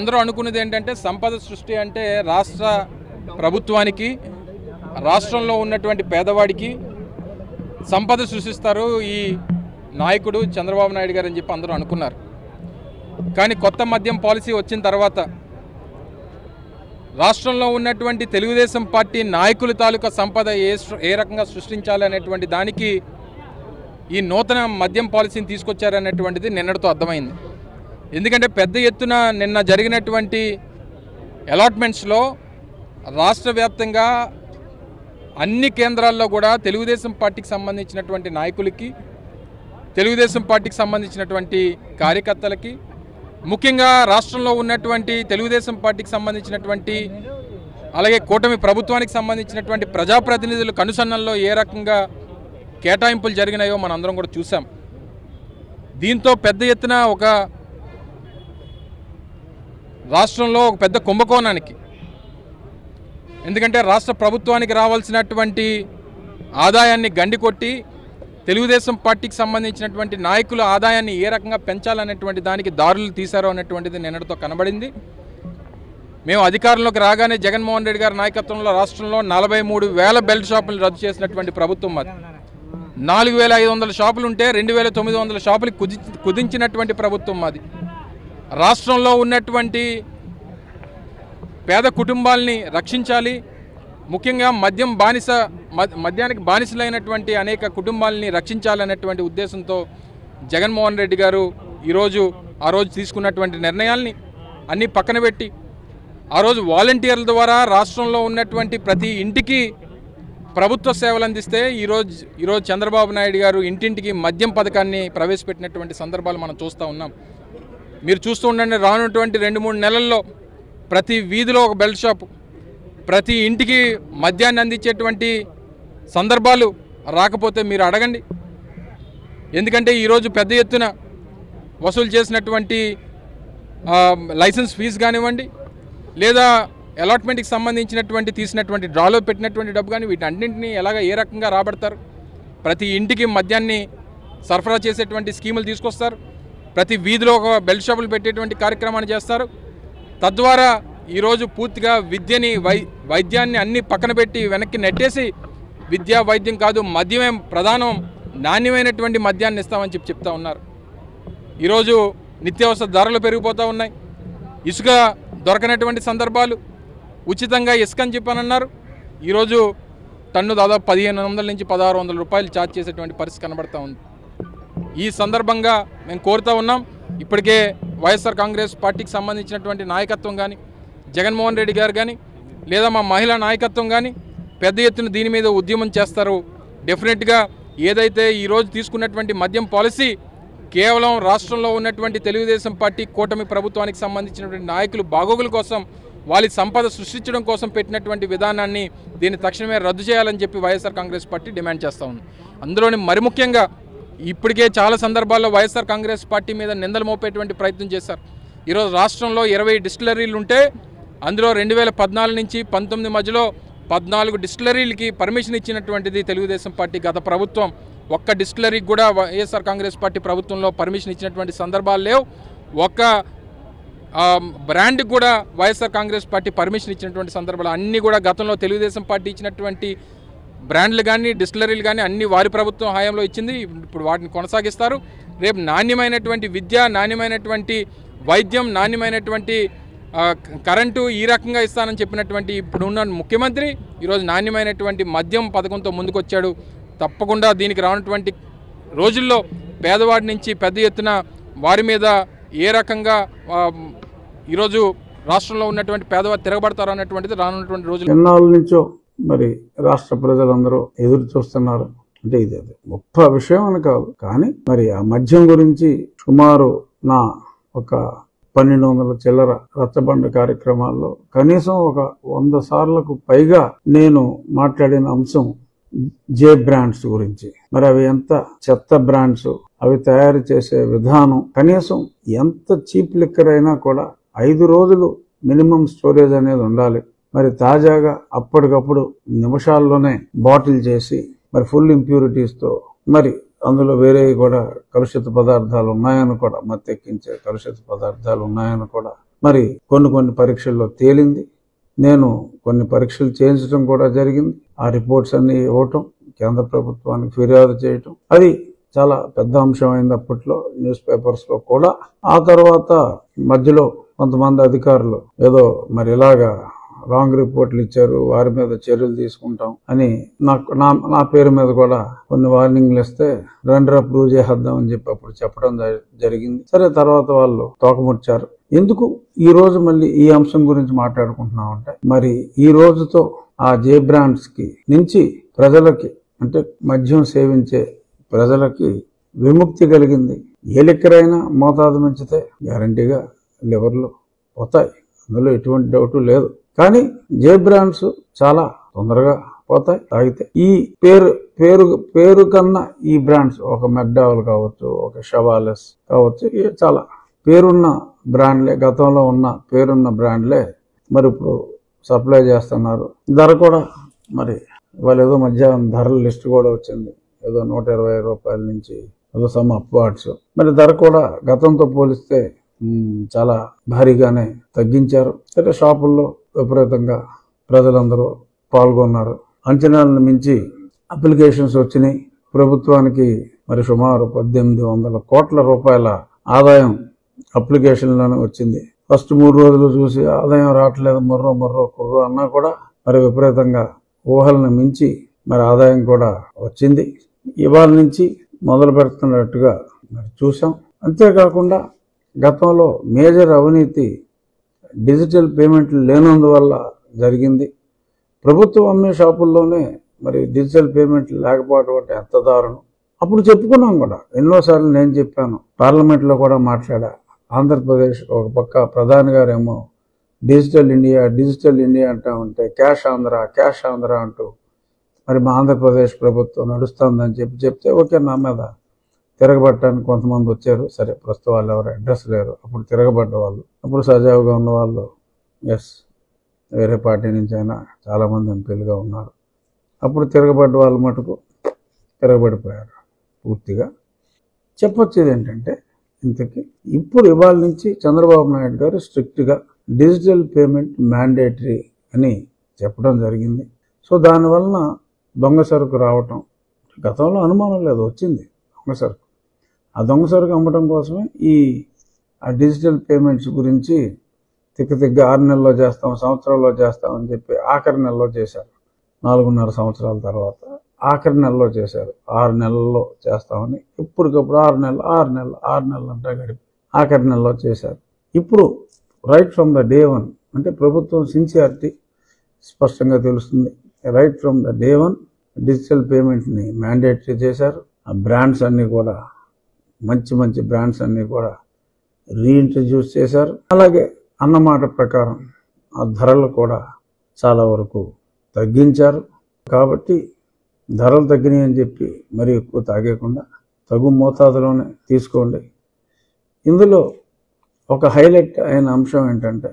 అందరూ అనుకున్నది ఏంటంటే సంపద సృష్టి అంటే రాష్ట్ర ప్రభుత్వానికి రాష్ట్రంలో ఉన్నటువంటి పేదవాడికి సంపద సృష్టిస్తారు ఈ నాయకుడు చంద్రబాబు నాయుడు గారు అని చెప్పి అందరూ అనుకున్నారు. కానీ కొత్త మద్యం పాలసీ వచ్చిన తర్వాత రాష్ట్రంలో ఉన్నటువంటి తెలుగుదేశం పార్టీ నాయకుల తాలూకా సంపద ఏ ఏ రకంగా సృష్టించాలి అనేటువంటి దానికి ఈ నూతన మద్యం పాలసీని తీసుకొచ్చారనేటువంటిది నిన్నటితో అర్థమైంది. ఎందుకంటే పెద్ద ఎత్తున నిన్న జరిగినటువంటి అలాట్మెంట్స్లో రాష్ట్ర వ్యాప్తంగా అన్ని కేంద్రాల్లో కూడా తెలుగుదేశం పార్టీకి సంబంధించినటువంటి నాయకులకి తెలుగుదేశం పార్టీకి సంబంధించినటువంటి కార్యకర్తలకి ముఖ్యంగా రాష్ట్రంలో ఉన్నటువంటి తెలుగుదేశం పార్టీకి సంబంధించినటువంటి అలాగే కూటమి ప్రభుత్వానికి సంబంధించినటువంటి ప్రజాప్రతినిధులు కనుసన్నల్లో ఏ రకంగా కేటాయింపులు జరిగినాయో మనందరం కూడా చూసాం దీంతో పెద్ద ఎత్తున ఒక రాష్ట్రంలో ఒక పెద్ద కుంభకోణానికి. ఎందుకంటే రాష్ట్ర ప్రభుత్వానికి రావాల్సినటువంటి ఆదాయాన్ని గండి కొట్టి తెలుగుదేశం పార్టీకి సంబంధించినటువంటి నాయకుల ఆదాయాన్ని ఏ రకంగా పెంచాలనేటువంటి దానికి దారులు తీశారో అనేటువంటిది నిన్నటితో కనబడింది. మేము అధికారంలోకి రాగానే జగన్మోహన్ రెడ్డి గారి నాయకత్వంలో రాష్ట్రంలో నలభై మూడు వేల బెల్ట్ షాపులు రద్దు చేసినటువంటి ప్రభుత్వం అది నాలుగు వేల ఐదు వందల షాపులు ఉంటే రెండు వేల తొమ్మిది వందల షాపులు కుది కుదించినటువంటి ప్రభుత్వం మాది. రాష్ట్రంలో ఉన్నటువంటి పేద కుటుంబాల్ని రక్షించాలి. ముఖ్యంగా మద్యం బానిస మద్యానికి బానిసలైనటువంటి అనేక కుటుంబాలని రక్షించాలనేటువంటి ఉద్దేశంతో జగన్మోహన్ రెడ్డి గారు ఈరోజు ఆ రోజు తీసుకున్నటువంటి నిర్ణయాల్ని అన్నీ పక్కన పెట్టి ఆ రోజు వాలంటీర్ల ద్వారా రాష్ట్రంలో ఉన్నటువంటి ప్రతి ఇంటికి ప్రభుత్వ సేవలు అందిస్తే ఈరోజు ఈరోజు చంద్రబాబు నాయుడు గారు ఇంటింటికి మద్యం పథకాన్ని ప్రవేశపెట్టినటువంటి సందర్భాలు మనం చూస్తూ ఉన్నాం. మీరు చూస్తూ ఉండండి రానున్నటువంటి రెండు మూడు నెలల్లో ప్రతి వీధిలో ఒక బెల్ట్ షాపు ప్రతి ఇంటికి మద్యాన్ని అందించేటువంటి సందర్భాలు రాకపోతే మీరు అడగండి. ఎందుకంటే ఈరోజు పెద్ద ఎత్తున వసూలు చేసినటువంటి లైసెన్స్ ఫీజు కానివ్వండి లేదా అలాట్మెంట్కి సంబంధించినటువంటి తీసినటువంటి డ్రాలో పెట్టినటువంటి డబ్బు కానీ వీటన్నింటినీ ఎలాగ ఏ రకంగా రాబడతారు? ప్రతి ఇంటికి మద్యాన్ని సరఫరా చేసేటువంటి స్కీములు తీసుకొస్తారు. ప్రతి వీధిలో ఒక బెల్ షాపులు పెట్టేటువంటి కార్యక్రమాన్ని చేస్తారు. తద్వారా ఈరోజు పూర్తిగా విద్యని వై వైద్యాన్ని అన్ని పక్కన పెట్టి వెనక్కి నెట్టేసి విద్యా వైద్యం కాదు మద్యమే ప్రధానం నాణ్యమైనటువంటి మద్యాన్ని ఇస్తామని చెప్పి చెప్తా ఉన్నారు. ఈరోజు నిత్యావసర ధరలు పెరిగిపోతూ ఉన్నాయి. ఇసుక దొరకనటువంటి సందర్భాలు ఉచితంగా ఇసుక అని చెప్పానన్నారు. అన్నారు ఈరోజు టన్ను దాదాపు పదిహేను వందల నుంచి పదహారు వందల రూపాయలు ఛార్జ్ చేసేటువంటి పరిస్థితి కనబడతా ఉంది. ఈ సందర్భంగా మేము కోరుతూ ఉన్నాం. ఇప్పటికే వైఎస్ఆర్ కాంగ్రెస్ పార్టీకి సంబంధించినటువంటి నాయకత్వం కానీ జగన్మోహన్ రెడ్డి గారు కానీ లేదా మా మహిళా నాయకత్వం కానీ పెద్ద ఎత్తున దీని మీద ఉద్యమం చేస్తారు. డెఫినెట్గా ఏదైతే ఈరోజు తీసుకున్నటువంటి మద్యం పాలసీ కేవలం రాష్ట్రంలో ఉన్నటువంటి తెలుగుదేశం పార్టీ కూటమి ప్రభుత్వానికి సంబంధించినటువంటి నాయకులు బాగోగుల కోసం వాళ్ళ సంపద సృష్టించడం కోసం పెట్టినటువంటి విధానాన్ని దీన్ని తక్షణమే రద్దు చేయాలని చెప్పి వైఎస్ఆర్ కాంగ్రెస్ పార్టీ డిమాండ్ చేస్తూ ఉంది. అందులోని మరి ముఖ్యంగా ఇప్పటికే చాలా సందర్భాల్లో వైఎస్ఆర్ కాంగ్రెస్ పార్టీ మీద నిందలు మోపేటువంటి ప్రయత్నం చేశారు. ఈరోజు రాష్ట్రంలో ఇరవై డిస్టిలరీలు ఉంటే అందులో రెండు వేల పద్నాలుగు నుంచి పంతొమ్మిది మధ్యలో పద్నాలుగు డిస్టిలరీలకి పర్మిషన్ ఇచ్చినటువంటిది తెలుగుదేశం పార్టీ గత ప్రభుత్వం. ఒక్క డిస్టిలరీకి కూడా వైఎస్ఆర్ కాంగ్రెస్ పార్టీ ప్రభుత్వంలో పర్మిషన్ ఇచ్చినటువంటి సందర్భాలు లేవు. ఒక్క బ్రాండ్కి కూడా వైఎస్ఆర్ కాంగ్రెస్ పార్టీ పర్మిషన్ ఇచ్చినటువంటి సందర్భాలు అన్నీ కూడా గతంలో తెలుగుదేశం పార్టీ ఇచ్చినటువంటి బ్రాండ్లు కానీ డిస్టిలరీలు కానీ అన్ని వారి ప్రభుత్వం హయాంలో ఇచ్చింది. ఇప్పుడు వాటిని కొనసాగిస్తారు. రేపు నాణ్యమైనటువంటి విద్య నాణ్యమైనటువంటి వైద్యం నాణ్యమైనటువంటి కరెంటు ఈ రకంగా ఇస్తానని చెప్పినటువంటి ఇప్పుడున్న ముఖ్యమంత్రి ఈరోజు నాణ్యమైనటువంటి మద్యం పథకంతో ముందుకొచ్చాడు. తప్పకుండా దీనికి రానటువంటి రోజుల్లో పేదవాడి నుంచి పెద్ద ఎత్తున వారి మీద ఏ రకంగా ఈరోజు రాష్ట్రంలో ఉన్నటువంటి పేదవారు తిరగబడతారు అన్నటువంటిది రానున్నటువంటి రోజులు ఎన్నాళ్ళ నుంచో మరి రాష్ట్ర ప్రజలందరూ ఎదురు చూస్తున్నారు. అంటే ఇది అది గొప్ప విషయం అని కాదు. కానీ మరి ఆ మద్యం గురించి సుమారు నా ఒక పన్నెండు వందల చిల్లర రచ్చబండ కార్యక్రమాల్లో కనీసం ఒక వంద సార్లకు పైగా నేను మాట్లాడిన అంశం జే బ్రాండ్స్ గురించి. మరి అవి ఎంత చెత్త బ్రాండ్స్? అవి తయారు చేసే విధానం కనీసం ఎంత చీప్ లిక్కర్ అయినా కూడా ఐదు రోజులు మినిమం స్టోరేజ్ అనేది ఉండాలి. మరి తాజాగా అప్పటికప్పుడు నిమిషాల్లోనే బాటిల్ చేసి మరి ఫుల్ ఇంప్యూరిటీస్తో మరి అందులో వేరే కూడా కలుషిత పదార్థాలు ఉన్నాయని కూడా మత్తెక్కించే కలుషిత పదార్థాలు ఉన్నాయని కూడా మరి కొన్ని కొన్ని పరీక్షల్లో తేలింది. నేను కొన్ని పరీక్షలు చేయించడం కూడా జరిగింది. ఆ రిపోర్ట్స్ అన్ని ఇవ్వటం కేంద్ర ప్రభుత్వానికి ఫిర్యాదు చేయటం. అది చాలా పెద్ద అంశం అయింది అప్పట్లో న్యూస్ పేపర్స్లో కూడా. ఆ తర్వాత మధ్యలో కొంతమంది అధికారులు ఏదో మరి ఇలాగా రాంగ్ రిపోర్ట్లు ఇచ్చారు వారి మీద చర్యలు తీసుకుంటాం అని నాకు నా నా పేరు మీద కూడా కొన్ని వార్నింగ్లు ఇస్తే రెండర్ ప్రూవ్ చేసేద్దాం అని చెప్పి అప్పుడు చెప్పడం జ- జరిగింది. సరే తర్వాత వాళ్ళు తోకముచ్చారు ఎందుకు ఈ రోజు మళ్ళీ ఈ అంశం గురించి మాట్లాడుకుంటున్నాం అంటే మరి ఈ రోజుతో ఆ జే బ్రాండ్స్కి నుంచి ప్రజలకి అంటే మద్యం సేవించే ప్రజలకి విముక్తి కలిగింది. ఏ లిక్కరైనా మోతాదు మించితే గ్యారంటీగా లివర్లు పోతాయి. అందులో ఎటువంటి డౌట్ లేదు. కానీ జే బ్రాండ్స్ చాలా తొందరగా పోతాయి తాగితే. ఈ పేరు పేరు పేరు కన్నా ఈ బ్రాండ్స్ ఒక మెక్డావల్ కావచ్చు ఒక షవాలెస్ కావచ్చు చాలా పేరున్న బ్రాండ్లే గతంలో ఉన్న పేరున్న బ్రాండ్లే మరి ఇప్పుడు సప్లై చేస్తున్నారు. ధర కూడా మరి వాళ్ళు ఏదో మధ్యాహ్నం ధరల లిస్ట్ కూడా వచ్చింది. ఏదో నూట ఇరవై రూపాయల నుంచి ఏదో సమ్ అప్వార్డ్స్ మరి ధర కూడా గతంతో పోలిస్తే చాలా భారీగానే తగ్గించారు. సరే షాపుల్లో విపరీతంగా ప్రజలందరూ పాల్గొన్నారు. అంచనాలను మించి అప్లికేషన్స్ వచ్చినాయి. ప్రభుత్వానికి మరి సుమారు పద్దెనిమిది వందల కోట్ల రూపాయల ఆదాయం అప్లికేషన్లోనే వచ్చింది. ఫస్ట్ మూడు రోజులు చూసి ఆదాయం రావట్లేదు మర్రో మర్రో కుర్రో అన్నా కూడా మరి విపరీతంగా ఊహలను మించి మరి ఆదాయం కూడా వచ్చింది. ఇవాళ నుంచి మొదలు పెడుతున్నట్టుగా మరి చూసాం అంతేకాకుండా గతంలో మేజర్ అవినీతి డిజిటల్ పేమెంట్లు లేనందువల్ల జరిగింది. ప్రభుత్వం అమ్మే షాపుల్లోనే మరి డిజిటల్ పేమెంట్లు లేకపోవడం అంటే ఎంత దారుణం? అప్పుడు చెప్పుకున్నాం కూడా. ఎన్నోసార్లు నేను చెప్పాను. పార్లమెంట్లో కూడా మాట్లాడా. ఆంధ్రప్రదేశ్ ఒక పక్క ప్రధాని గారేమో డిజిటల్ ఇండియా డిజిటల్ ఇండియా అంటా ఉంటే క్యాష్ ఆంధ్ర క్యాష్ ఆంధ్ర అంటూ మరి మా ఆంధ్రప్రదేశ్ ప్రభుత్వం నడుస్తుందని చెప్పి చెప్తే ఓకే నా మీద తిరగబట్టడానికి కొంతమంది వచ్చారు. సరే ప్రస్తుతం వాళ్ళు ఎవరు? అడ్రస్ లేరు. అప్పుడు తిరగబడ్డ వాళ్ళు. అప్పుడు సజావుగా ఉన్న వాళ్ళు ఎస్ వేరే పార్టీ నుంచి అయినా చాలామంది ఎంపీలుగా ఉన్నారు. అప్పుడు తిరగబడ్డ వాళ్ళు మటుకు తిరగబడిపోయారు పూర్తిగా. చెప్పొచ్చేది ఏంటంటే ఇంతకీ ఇప్పుడు ఇవాళ నుంచి చంద్రబాబు నాయుడు గారు స్ట్రిక్ట్గా డిజిటల్ పేమెంట్ మ్యాండేటరీ అని చెప్పడం జరిగింది. సో దానివలన దొంగ సరుకు రావటం గతంలో అనుమానం లేదు వచ్చింది దొంగ సరుకు. ఆ దొంగ సరుకు అమ్మటం కోసమే ఈ ఆ డిజిటల్ పేమెంట్స్ గురించి తిక్క తిగ్గ ఆరు నెలల్లో చేస్తాం సంవత్సరాల్లో చేస్తాం అని చెప్పి ఆఖరి నెలలో చేశారు. నాలుగున్నర సంవత్సరాల తర్వాత ఆఖరి నెలలో చేశారు. ఆరు నెలల్లో చేస్తామని ఇప్పటికప్పుడు ఆరు నెలలు ఆరు నెలలు ఆరు నెలలు అంతా గడిపి ఆఖరి నెలలో చేశారు. ఇప్పుడు right from the day one అంటే ప్రభుత్వం సిన్సియారిటీ స్పష్టంగా తెలుస్తుంది. Right from the day one digital పేమెంట్ని mandatory చేశారు. ఆ బ్రాండ్స్ అన్నీ కూడా మంచి మంచి బ్రాండ్స్ అన్నీ కూడా రీఇంట్రడ్యూస్ చేశారు. అలాగే అన్నమాట ప్రకారం ఆ ధరలు కూడా చాలా వరకు తగ్గించారు. కాబట్టి ధరలు తగ్గినాయి అని చెప్పి మరీ ఎక్కువ తాగేయకుండా తగు మోతాదులోనే తీసుకోండి. ఇందులో ఒక హైలైట్ అయిన అంశం ఏంటంటే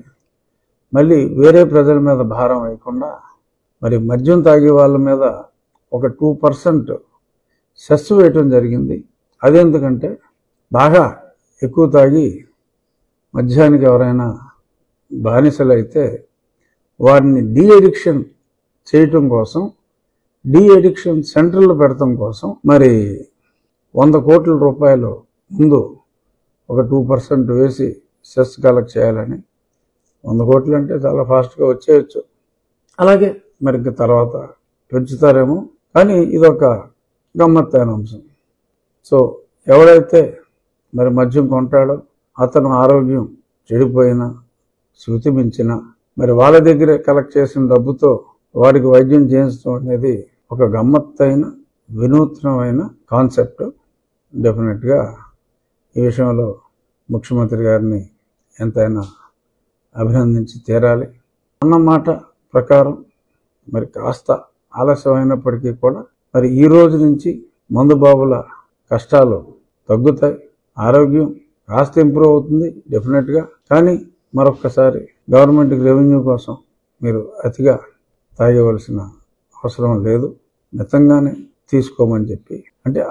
మళ్ళీ వేరే ప్రజల మీద భారం వేయకుండా మరి మద్యం తాగే వాళ్ళ మీద ఒక టూ పర్సెంట్ సెస్ వేయటం జరిగింది. అదెందుకంటే బాగా ఎక్కువ తాగి మద్యానికి ఎవరైనా బానిసలు అయితే వారిని డీ అడిక్షన్ చేయటం కోసం డీ అడిక్షన్ సెంటర్లు పెడటం కోసం మరి వంద కోట్ల రూపాయలు ముందు ఒక టూ పర్సెంట్ వేసి సెస్ కలెక్ట్ చేయాలని వంద కోట్లు అంటే చాలా ఫాస్ట్గా వచ్చేయచ్చు. అలాగే మరి ఇంకా తర్వాత పెంచుతారేమో. కానీ ఇదొక గమ్మత్తైన అంశం. సో ఎవడైతే మరి మద్యం కొంటాడో అతను ఆరోగ్యం చెడిపోయినా శృతి మించిన మరి వాళ్ళ దగ్గరే కలెక్ట్ చేసిన డబ్బుతో వాడికి వైద్యం చేయించడం అనేది ఒక గమ్మత్తైన వినూత్నమైన కాన్సెప్ట్ డెఫినెట్గా ఈ విషయంలో ముఖ్యమంత్రి గారిని ఎంతైనా అభినందించి తీరాలి. అన్నమాట ప్రకారం మరి కాస్త ఆలస్యమైనప్పటికీ కూడా మరి ఈ రోజు నుంచి మందుబాబుల కష్టాలు తగ్గుతాయి ఆరోగ్యం కాస్త ఇంప్రూవ్ అవుతుంది డెఫినెట్గా కానీ మరొక్కసారి గవర్నమెంట్కి రెవెన్యూ కోసం మీరు అతిగా తాగవలసిన అవసరం లేదు. మితంగానే తీసుకోమని చెప్పి. అంటే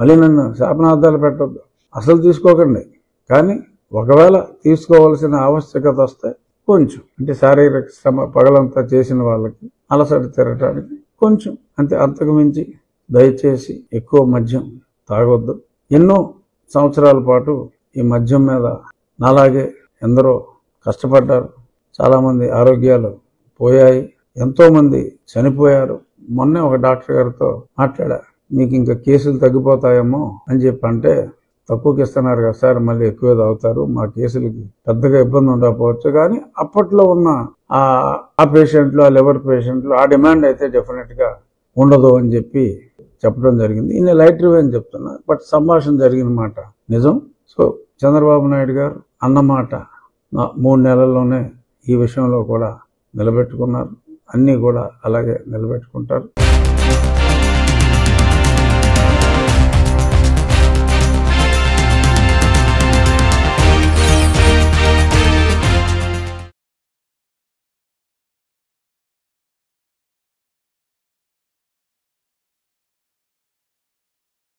మళ్ళీ నన్ను శాపనార్థాలు పెట్టద్దు. అసలు తీసుకోకండి. కానీ ఒకవేళ తీసుకోవాల్సిన ఆవశ్యకత వస్తే కొంచెం. అంటే శారీరక శ్రమ పగలంతా చేసిన వాళ్ళకి అలసట తిరగటానికి కొంచెం. అంతే అంతకు మించి దయచేసి ఎక్కువ మద్యం తాగొద్దు. ఎన్నో సంవత్సరాల పాటు ఈ మద్యం మీద నాలాగే ఎందరో కష్టపడ్డారు. చాలామంది ఆరోగ్యాలు పోయాయి. ఎంతోమంది చనిపోయారు. మొన్నే ఒక డాక్టర్ గారితో మాట్లాడా మీకు ఇంకా కేసులు తగ్గిపోతాయేమో అని చెప్పి అంటే తక్కువకి ఇస్తున్నారు కదా సార్ మళ్ళీ ఎక్కువ తాగుతారు. మా కేసులకి పెద్దగా ఇబ్బంది ఉండకపోవచ్చు. కానీ అప్పట్లో ఉన్న ఆ ఆ పేషెంట్లు ఆ లివర్ పేషెంట్లు ఆ డిమాండ్ అయితే డెఫినెట్గా ఉండదు అని చెప్పి చెప్పడం జరిగింది. ఇన్ని లైట్ రివ్యూ అని చెప్తున్నా. బట్ సంభాషణ జరిగిన మాట నిజం. సో చంద్రబాబు నాయుడు గారు అన్నమాట మూడు నెలల్లోనే ఈ విషయంలో కూడా నిలబెట్టుకున్నారు. అన్నీ కూడా అలాగే నిలబెట్టుకుంటారు.